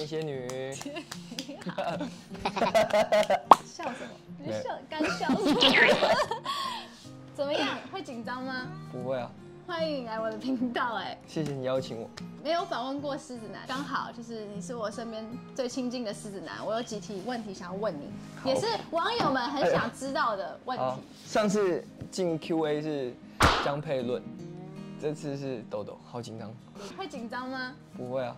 天蝎女。笑什么？你笑干笑什么？怎么样？会紧张吗？不会啊，欢迎你来我的频道哎、谢谢你邀请我。没有访问过狮子男，刚好就是你是我身边最亲近的狮子男，我有几题问题想要问你，也是网友们很想知道的问好题。，上次进 Q&A 是江佩论，这次是豆豆，好紧张。会紧张吗？不会啊，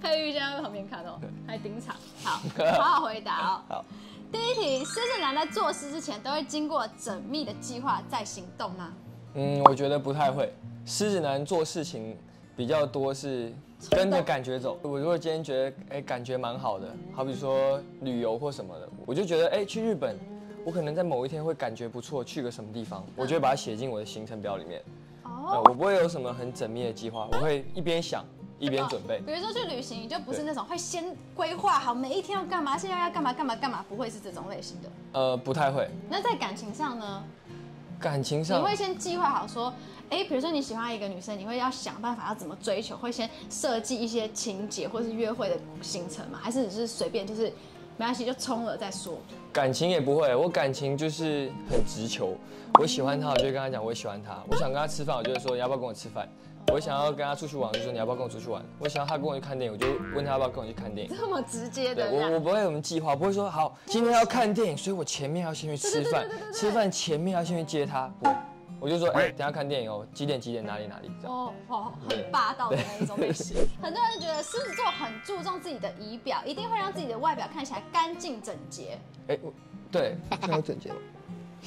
佩玉现在在旁边看哦对，还顶场。好，好好回答哦。好，第一题，狮子男在做事之前都会经过缜密的计划再行动吗？嗯，我觉得不太会。狮子男做事情比较多是跟着感觉走。我如果今天觉得哎感觉蛮好的，好比说旅游或什么的，我就觉得哎去日本，我可能在某一天会感觉不错，去个什么地方，我就会把它写进我的行程表里面。呃，哦，我不会有什么很缜密的计划，我会一边想一边准备。比如说去旅行，你就不是那种会先规划好每一天要干嘛，现在要干嘛干嘛干嘛，不会是这种类型的。呃，不太会。那在感情上呢？感情上，你会先计划好说，哎，比如说你喜欢一个女生，你会要想办法要怎么追求，会先设计一些情节或是约会的行程吗？还是只是随便就是没关系就冲了再说？感情也不会，我感情就是很直球。我喜欢他，我就跟他讲我喜欢他。我想跟他吃饭，我就会说你要不要跟我吃饭。我想要跟他出去玩，我就说你要不要跟我出去玩。我想要他跟我去看电影，我就问他要不要跟我去看电影。这么直接的我，我不会有什么计划，不会说好今天要看电影，所以我前面要先去吃饭，吃饭前面要先去接他。不会，我就说哎，等下看电影哦，几点几点哪里哪里这样。哦哦，很霸道的那一种类型。很多人觉得狮子座很注重自己的仪表，一定会让自己的外表看起来干净整洁。哎，我对，这样有整洁吗？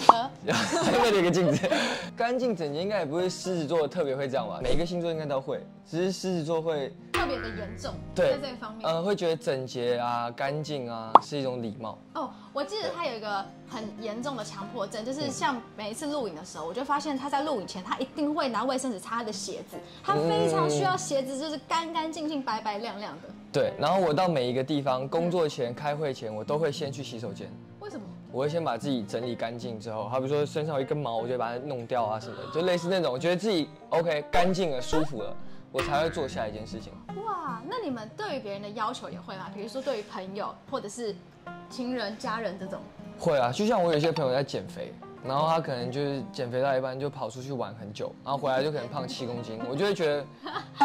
呃，那里有个镜子，干净整洁应该也不是狮子座特别会这样吧？每一个星座应该都会，只是狮子座会，特别的严重，对在这个方面。呃，会觉得整洁啊、干净啊是一种礼貌。哦，我记得他有一个很严重的强迫症，就是像每一次录影的时候，我就发现他在录影前，他一定会拿卫生纸擦他的鞋子，他非常需要鞋子就是干干净净、白白亮亮的。对，然后我到每一个地方，工作前、开会前，我都会先去洗手间？我会先把自己整理干净之后，好比说身上有一根毛，我就把它弄掉啊什么的，就类似那种，我觉得自己 OK 干净了、舒服了，我才会做下一件事情。哇，那你们对于别人的要求也会吗？比如说对于朋友或者是情人、家人这种。会啊，就像我有些朋友在减肥，然后他可能就是减肥到一半就跑出去玩很久，然后回来就可能胖七公斤，我就会觉得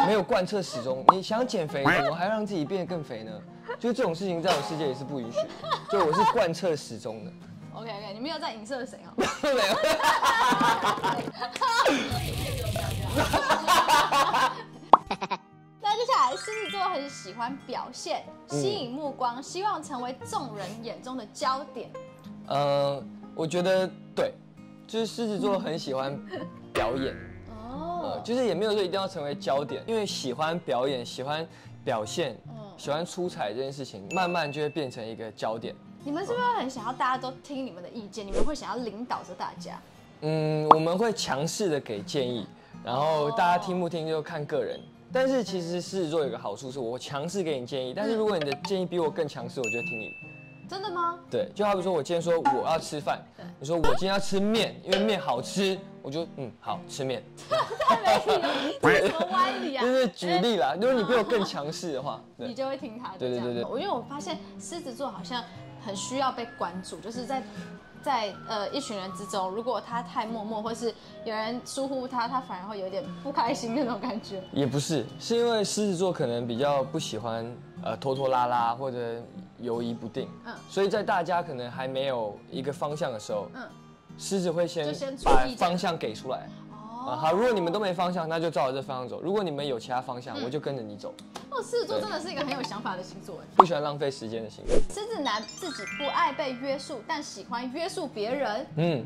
没有贯彻始终。你想减肥，怎么还让自己变得更肥呢？就是这种事情在我世界也是不允许的，就我是贯彻始终的。OK OK，你没有在影射谁哦？没有，那接下来，狮子座很喜欢表现，吸引目光，希望成为众人眼中的焦点。呃，我觉得对，就是狮子座很喜欢表演，呃，哦，就是也没有说一定要成为焦点，因为喜欢表演、喜欢表现、喜欢出彩这件事情，慢慢就会变成一个焦点。你们是不是很想要大家都听你们的意见？你们会想要领导着大家？嗯，我们会强势的给建议，然后大家听不听就看个人。但是其实狮子座有个好处是，我强势给你建议，但是如果你的建议比我更强势，我就听你的。真的吗？对，就好比说我今天说我要吃饭，你说我今天要吃面，因为面好吃，我就嗯好吃面。太没理了，这是什么歪理啊？就是举例啦，如果你比我更强势的话，你就会听他的。对对对对我因为我发现狮子座好像很需要被关注，就是在在呃一群人之中，如果他太默默，或是有人疏忽他，他反而会有点不开心那种感觉。也不是，是因为狮子座可能比较不喜欢呃拖拖拉拉或者犹疑不定，嗯所以在大家可能还没有一个方向的时候，嗯，狮子会先出把方向给出来。啊，好，如果你们都没方向，那就照着这方向走；如果你们有其他方向，我就跟着你走。哦，狮子座真的是一个很有想法的星座哎。不喜欢浪费时间的星座。狮子男自己不爱被约束，但喜欢约束别人。嗯，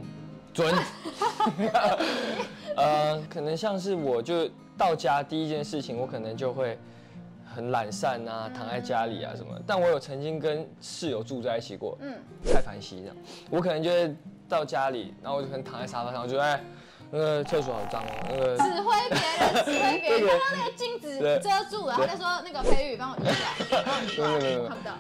准。呃，可能像是我就到家第一件事情，我可能就会很懒散啊，躺在家里啊什么。但我有曾经跟室友住在一起过，嗯，蔡凡熙这样，我可能就会到家里，然后我就可能躺在沙发上，我觉得哎，那个厕所好脏哦，那个指挥别人，指挥别人，对刚刚那个镜子遮住了，他在说那个培宇帮我移来，帮我移过来没有没有没有我看不到，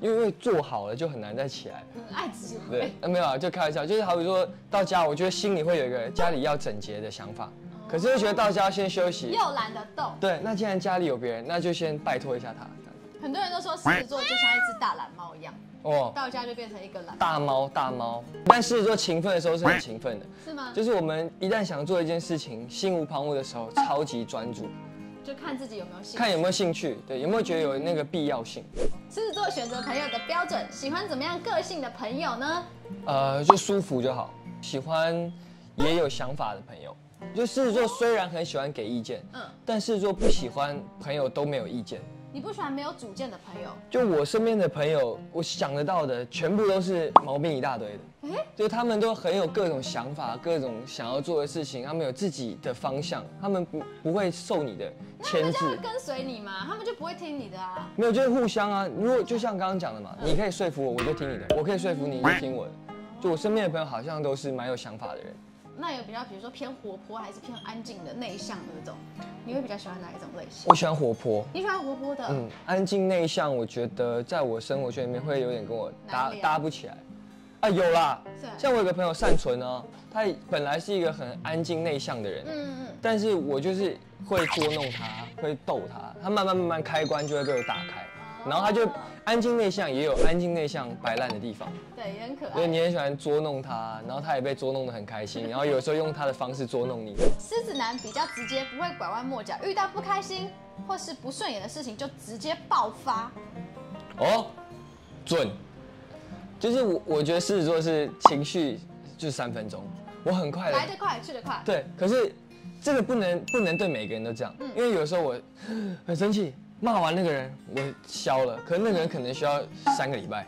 因为做好了就很难再起来。很爱指对。挥。，呃没有啊，就开玩笑，就是好比说到家，我觉得心里会有一个家里要整洁的想法，可是又觉得到家先休息。又懒得动，对，那既然家里有别人，那就先拜托一下他。很多人都说狮子座就像一只大懒猫一样，哦，到家就变成一个懒猫，大猫大猫，但狮子座勤奋的时候是很勤奋的，是吗？就是我们一旦想做一件事情，心无旁骛的时候，超级专注，就看自己有没有兴趣。看有没有兴趣，对，有没有觉得有那个必要性。狮子座选择朋友的标准，喜欢怎么样个性的朋友呢？呃，就舒服就好，喜欢也有想法的朋友。就狮子座虽然很喜欢给意见，嗯，但狮子座不喜欢朋友都没有意见。你不喜欢没有主见的朋友？就我身边的朋友，我想得到的全部都是毛病一大堆的。哎，就他们都很有各种想法，各种想要做的事情，他们有自己的方向，他们不不会受你的牵制那人家会。跟随你吗？他们就不会听你的啊。没有，就是互相啊。如果就像刚刚讲的嘛，你可以说服我，我就听你的；我可以说服你，你就听我的。就我身边的朋友好像都是蛮有想法的人。那有比较，比如说偏活泼还是偏安静的、内向的那种，你会比较喜欢哪一种类型？我喜欢活泼，你喜欢活泼的，嗯，安静内向，我觉得在我生活圈里面会有点跟我搭搭不起来。啊，有啦是，像我有个朋友善存呢，他本来是一个很安静内向的人，嗯嗯，但是我就是会捉弄他，会逗他，他慢慢慢慢开关就会被我打开，然后他就安静内向，也有安静内向摆烂的地方。对，也很可所以爱。你很喜欢捉弄他，然后他也被捉弄得很开心，然后有时候用他的方式捉弄你。狮子男比较直接，不会拐弯抹角，遇到不开心或是不顺眼的事情就直接爆发。哦，准，就是我我觉得狮子座是情绪就是三分钟，我很快的来得快，去得快。对，可是这个不能不能对每个人都这样，因为有时候我 很生气，骂完那个人我消了，可是那个人可能需要三个礼拜。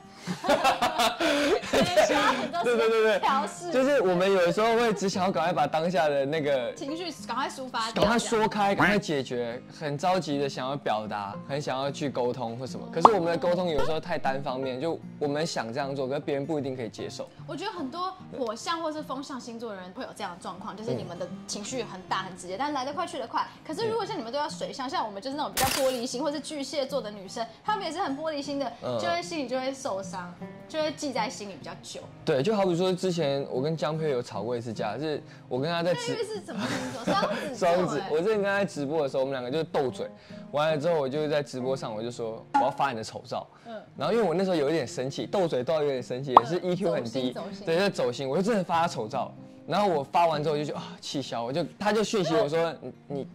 对对对对。调试，就是我们有的时候会只想要赶快把当下的那个情绪赶快抒发，赶快说开，赶快解决，很着急的想要表达，很想要去沟通或什么。可是我们的沟通有时候太单方面，就我们想这样做，可是别人不一定可以接受。我觉得很多火象或是风象星座的人会有这样的状况，就是你们的情绪很大很直接，但来得快去得快。可是如果像你们都要水象，像我们就是那种比较玻璃心或是巨蟹座的女生，她们也是很玻璃心的，嗯。就会心里就会受伤，就会记在心里比较久。对，就好比说之前我跟江佩有吵过一次架，是我跟他在直是什么星座？双子。我之前跟他在直播的时候，我们两个就斗嘴，完了之后我就在直播上我就说我要发你的丑照，嗯然后因为我那时候有一点生气，斗嘴斗到有点生气，也是 EQ 很低对，就走心，我就真的发他丑照，然后我发完之后就觉得啊气消，我就他就讯息我说你你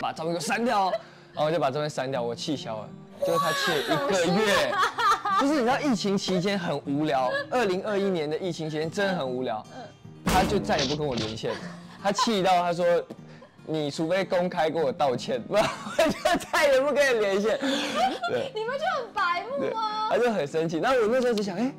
把照片给我删掉哦，然后我就把照片删掉，我气消了，就是他气了一个月，就是你知道疫情期间很无聊，二零二一年的疫情期间真的很无聊，他就再也不跟我连线，他气到他说。你除非公开跟我道歉，不然我就再也不跟你连线。对，你们就很白目啊。他就很生气。然后我那时候只想，哎、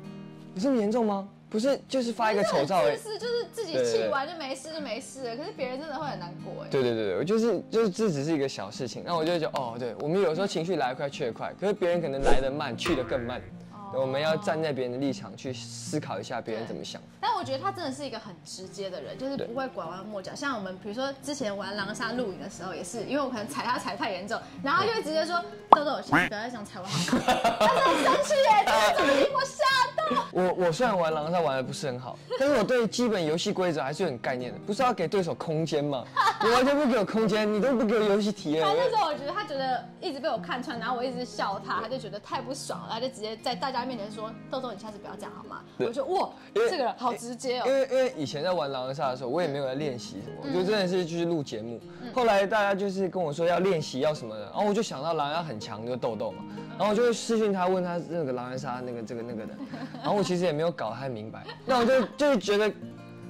有这么严重吗？不是，就是发一个丑照而已。自私就是自己气完就没事就没事了，可是别人真的会很难过哎。对对对对，我就是就是这只是一个小事情，那我就觉得哦，对我们有时候情绪来得快去得快，可是别人可能来得慢去得更慢，对我们要站在别人的立场去思考一下别人怎么想。但我觉得他真的是一个很直接的人，就是不会拐弯抹角。像我们比如说之前玩狼杀露营的时候，也是因为我可能踩他踩太严重，然后他就会直接说豆豆，下次不要再这样踩我好？他是很生气耶，这个怎么令我吓到？我我虽然玩狼杀玩的不是很好，但是我对基本游戏规则还是有点概念的，不是要给对手空间吗？你完全不给我空间，你都不给我游戏体验，我就他那时候我觉得他觉得一直被我看穿，然后我一直笑他，他就觉得太不爽了，他就直接在大家面前说豆豆，你下次不要这样好吗？对我就哇，这个人好直接哦因。为因为以前在玩狼人杀的时候，我也没有在练习什么，我就真的是就是录节目。嗯后来大家就是跟我说要练习要什么的，然后我就想到狼人杀很强，就豆豆嘛，然后我就会私讯他问他那个狼人杀那个这个那个的，然后我其实也没有搞太明白，那我就就是觉得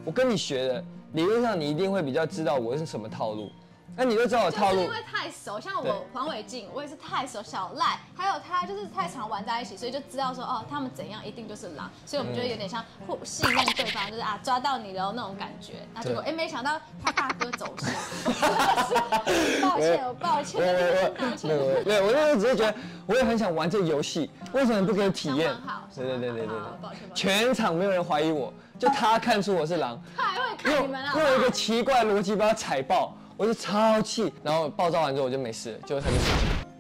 我跟你学的，理论上你一定会比较知道我是什么套路，那你就知道我套路就是因为太熟，像我黄伟晋，我也是太熟，小赖还有他就是太常玩在一起，所以就知道说哦，他们怎样一定就是狼，所以我们就会有点像互信任对方，就是啊抓到你了那种感觉。那结果哎，没想到他大哥走心，抱歉，我抱歉，抱歉。对我对我那时候只是觉得，我也很想玩这个游戏，为什么不给我体验？对对对对对歉全场没有人怀疑我，就他看出我是狼，他还会看用你们啊，用一个奇怪的逻辑把他踩爆，我就超气，然后暴躁完之后我就没事了，结果他就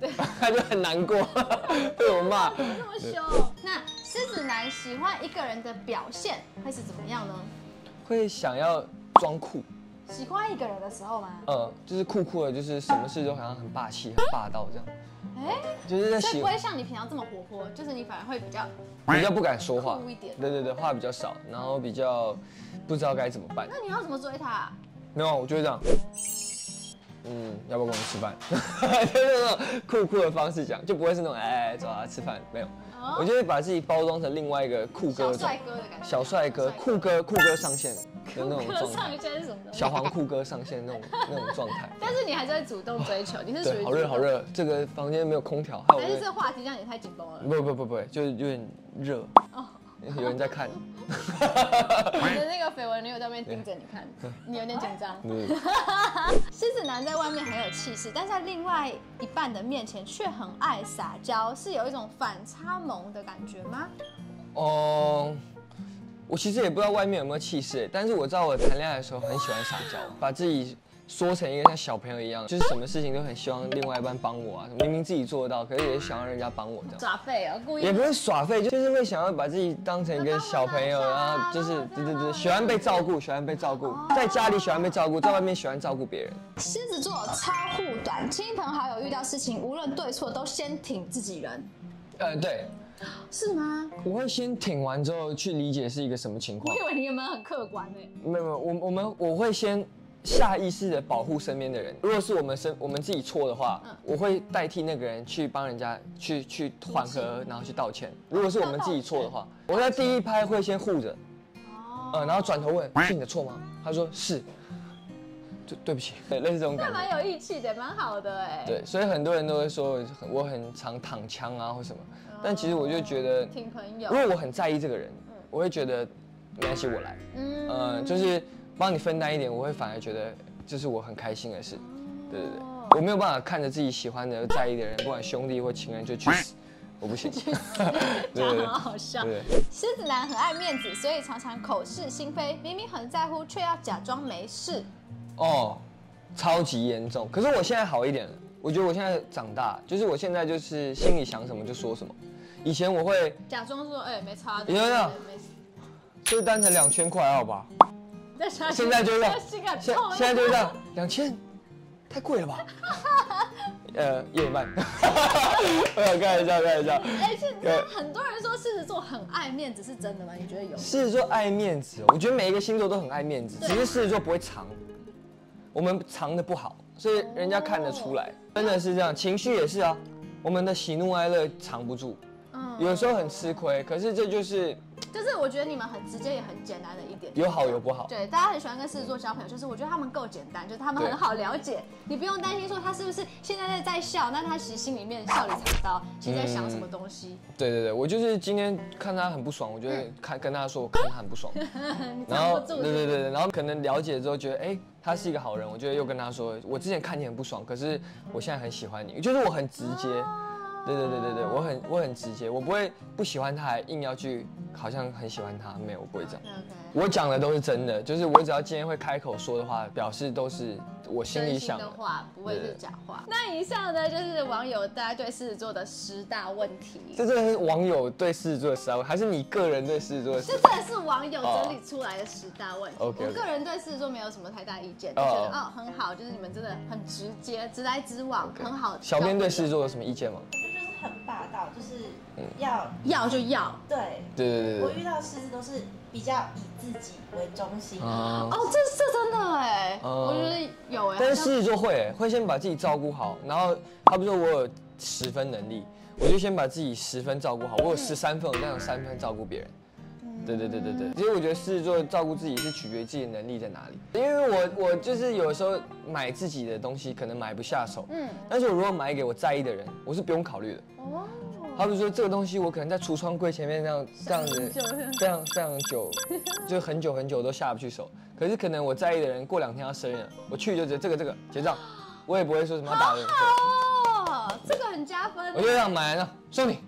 对，他 就很难过，被我骂。怎么那么凶？那狮子男喜欢一个人的表现会是怎么样呢？会想要装酷，喜欢一个人的时候吗？嗯，就是酷酷的，就是什么事都好像很霸气、很霸道这样，哎，就是在喜不会像你平常这么活泼，就是你反而会比较比较不敢说话酷一点，对对对，话比较少，然后比较不知道该怎么办。那你要怎么追他？没有，我就会这样。嗯，要不要跟我们吃饭？就是那种酷酷的方式讲，就不会是那种哎哎走啊吃饭，没有。哦我就会把自己包装成另外一个酷哥小帅哥的感觉小帅哥、酷哥、酷哥上线的那种状态上，线是什么？小黄酷哥上线那种那种状态。但是你还是会主动追求，你是属于，好热好，热，这个房间没有空调，害我会还是这个话题让你太紧绷了？不不不不，就是有点热，哦 有人在看。你的那个绯闻女友在那边盯着你看，你有点紧张。对，狮子男在外面很有气势，但在另外一半的面前却很爱撒娇，是有一种反差萌的感觉吗？哦，我其实也不知道外面有没有气势，但是我知道我谈恋爱的时候很喜欢撒娇，把自己说成一个像小朋友一样，就是什么事情都很希望另外一半帮我啊，明明自己做得到，可是也想要人家帮我这样。耍废啊，故意也不是耍废，就是会想要把自己当成一个小朋友，然后就是对对对，喜欢被照顾，喜欢被照顾，在家里喜欢被照顾，在外面喜欢照顾别人。狮子座超护短，亲朋好友遇到事情，无论对错都先挺自己人，呃，对，是吗？我会先挺完之后去理解是一个什么情况我。以为你有没有很客观呢。没有没有，我我们我会先下意识的保护身边的人。如果是我们身我们自己错的话，嗯我会代替那个人去帮人家去去缓和，然后去道歉。如果是我们自己错的话，我在第一拍会先护着，哦，呃，然后转头问是你的错吗？他说是，对对不起，对，类似这种感觉。那蛮有义气的，蛮好的哎。，对，所以很多人都会说我很常躺枪啊或什么，但其实我就觉得，挺朋友如。果我很在意这个人，我会觉得没关系，我来。嗯呃，就是帮你分担一点，我会反而觉得这是我很开心的事。对对对，哦我没有办法看着自己喜欢的、在意的人，不管兄弟或情人就去死，我不行。对讲对得很好笑。对，狮子男很爱面子，所以常常口是心非，明明很在乎，却要假装没事。哦，超级严重。可是我现在好一点了，我觉得我现在长大，就是我现在就是心里想什么就说什么。以前我会假装说，哎、没差的，有有有没事。这单才两千块，好吧？现在就这样心很现。现在就这样，两千，太贵了吧？呃，一点半。呃，开玩笑，开玩笑。哎，其实很多人说狮子座很爱面子，是真的吗？你觉得有？狮子座爱面子哦，我觉得每一个星座都很爱面子，只是狮子座不会藏，我们藏的不好，所以人家看得出来，真的是这样。情绪也是啊，我们的喜怒哀乐藏不住，嗯有时候很吃亏，可是这就是就是我觉得你们很直接也很简单的一点，有好有不好。对，大家很喜欢跟狮子座交朋友，就是我觉得他们够简单，就是他们很好了解，你不用担心说他是不是现在在在笑，那他其实心里面笑里藏刀，其实在想什么东西，对对对，我就是今天看他很不爽，我就会 看跟他说我看他很不爽，你然后。对对对对，然后可能了解之后觉得哎他是一个好人，我就会又跟他说我之前看你很不爽，可是我现在很喜欢你，就是我很直接。对对对对对，我很我很直接，我不会不喜欢他还硬要去好像很喜欢他，没有，我不会这样。我讲的都是真的，就是我只要今天会开口说的话，表示都是我心里想的。的话，不会是假话。那以上呢，就是网友大家对狮子座的十大问题。这真的是网友对狮子座的十大问，还是你个人对狮子座的十这真的是网友整理出来的十大问题。我个人对狮子座没有什么太大意见，就哦觉得哦很好，就是你们真的很直接，直来直往，很好。小编对狮子座有什么意见吗？很霸道，就是嗯要要就要。对。对对对对我遇到狮子都是比较以自己为中心。哦哦，这这真的哎，哦我觉得有哎。但是狮子座会会先把自己照顾好，然后他不说我有十分能力，我就先把自己十分照顾好。我有十三分，我再有三分照顾别人。对对对对对，其实我觉得狮子座照顾自己是取决于自己的能力在哪里。因为我我就是有时候买自己的东西可能买不下手，嗯，但是我如果买给我在意的人，我是不用考虑的。哦，好比说这个东西我可能在橱窗柜前面这样这样子就是非常非常久，就很久很久都下不去手。可是可能我在意的人过两天要生日了，我去就直接这个这个结账，我也不会说什么要打人。对哦，这个很加分。我就这样买了，送你，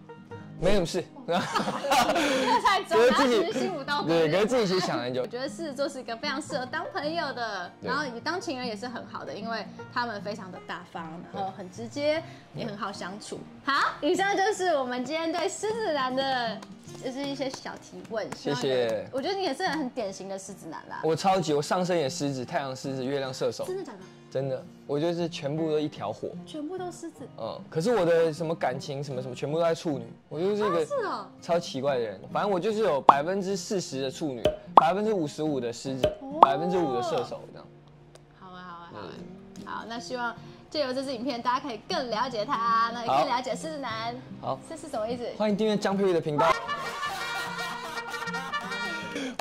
没什么事。这才太重，然后觉得自己其实心不到别对，人可是自己其实想很久我。觉得狮子座是一个非常适合当朋友的，然后你当情人也是很好的，因为他们非常的大方，然后很直接，也很好相处。好，以上就是我们今天对狮子男的，就是一些小提问。谢谢我觉得你也是很典型的狮子男啦。我超级，我上身也狮子，太阳狮子，月亮射手，真的假的？真的，我就是全部都一条火。全部都狮子？嗯，可是我的什么感情什么什么，全部都在处女，我就是一个是哦。超奇怪的人。反正我就是有百分之四十的处女，百分之五十五的狮子，百分之五的射手这样。好啊，好啊，好啊。好，那希望借由这支影片，大家可以更了解他，那也更了解狮子男。好，这是什么意思？欢迎订阅江佩玉的频道。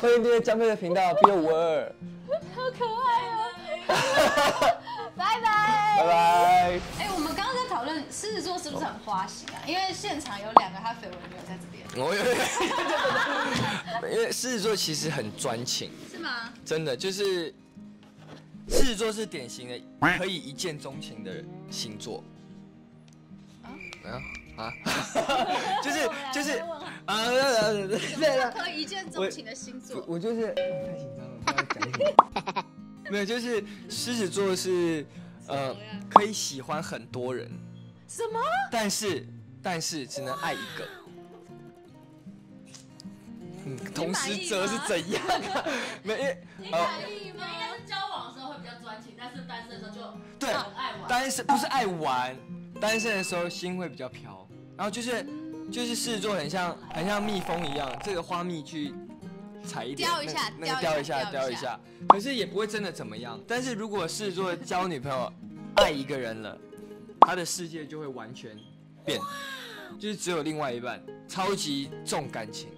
欢迎订阅江佩玉的频道 B 五二，好可爱哦！拜拜。拜拜。哎、我们刚刚在讨论狮子座是不是很花心啊？因为现场有两个他绯闻女友在这边，我有，因为狮子座其实很专情，是吗？真的就是狮子座是典型的可以一见钟情的星座。啊啊，就是就是啊，对对对是可以一见钟情的星座。我就是太紧张了。没有，就是狮子座是呃可以喜欢很多人，什么？但是但是只能爱一个。嗯，同时则是怎样啊？没有，因为呃，意吗？应该是交往的时候会比较专情，但是单身的时候就对很爱玩。单身不是爱玩，单身的时候心会比较飘，然后就是就是狮子座很像很像蜜蜂一样，这个花蜜去采一点，叼一下那那个叼一下下叼一下叼一下，可是也不会真的怎么样。但是如果狮子座交女朋友爱一个人了，他的世界就会完全变，就是只有另外一半，超级重感情，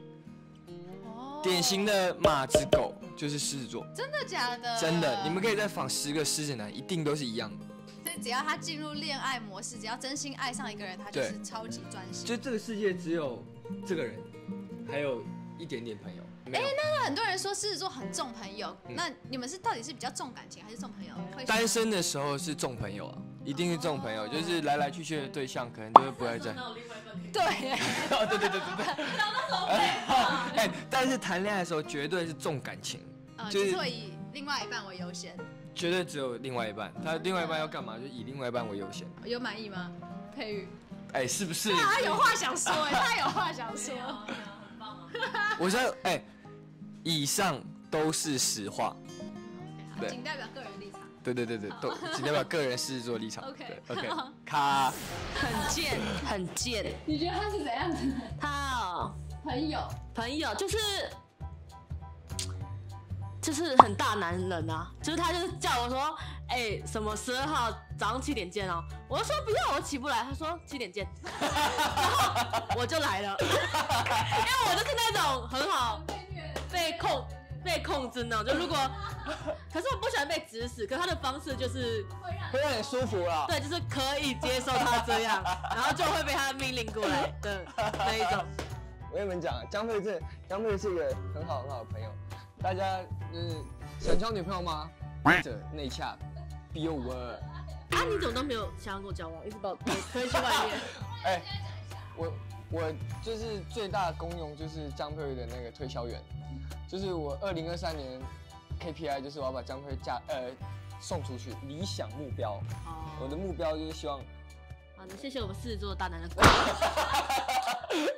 哦典型的马子狗就是狮子座，真的假的？真的，你们可以再仿十个狮子男，一定都是一样的。所以只要他进入恋爱模式，只要真心爱上一个人，他就是超级专心。就这个世界只有这个人，还有一点点朋友。很多人说狮子座很重朋友，嗯那你们是到底是比较重感情还是重朋友？会单身的时候是重朋友啊，一定是重朋友，就是来来去去的对象可能就是不会在。那有另外一半可以。对，哦，对对对对对。哎，但是谈恋爱的时候绝对是重感情，呃，就就是是会以另外一半为优先。绝对只有另外一半。他另外一半要干嘛，就以另外一半为优先。有满意吗？佩玉，哎，是不是？他有话想说哎，他有话想说。我说，哎，以上都是实话。对仅代表个人立场。对对对对，都仅代表个人狮子座立场。OK OK，卡。很贱，很贱。你觉得他是怎样的他哦，朋友？朋友就是就是很大男人啊，就是他就是叫我说，哎、什么十二号早上七点见哦，我就说不要，我起不来。他说七点见，然后我就来了，因为我就是那种很好被控被控制那种，就如果，可是我不喜欢被指使，可是他的方式就是会让你舒服了。对，就是可以接受他这样，然后就会被他命令过来的那一种。我跟你们讲，江佩这江佩是一个很好很好的朋友，大家就是想交女朋友吗？或者内洽 B 五二，啊，你怎么都没有想要跟我交往，一直把我推推去外面？哎，我我就是最大的功用就是江佩的那个推销员，就是我二零二三年 KPI 就是我要把江佩嫁呃送出去，理想目标，哦我哦，的目标就是希望好的，谢谢我们狮子座的大男人。